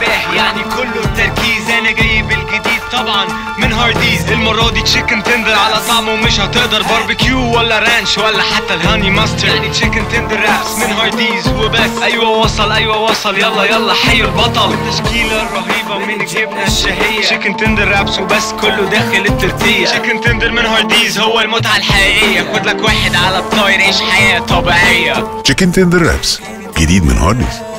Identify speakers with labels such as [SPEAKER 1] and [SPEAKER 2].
[SPEAKER 1] انتباه يعني كله التركيز. أنا جايب الجديد طبعا من هارديز. المرة دي chicken tender على طعمه مش هتقدر باربيكيو ولا ranch ولا حتى ال honey mustard يعني chicken tender wraps من هارديز وبس. أيوه وصل أيوه وصل. يلا يلا حي البطل التشكيلة الرهيبة من الجبنة الشهية. chicken tender wraps وبس كله داخل التورتيا chicken tender من هارديز هو المتعة الحقيقية. خد لك واحد على الطاير عيش حياة طبيعية.
[SPEAKER 2] تشيكن تندر رابس جديد من هارديز.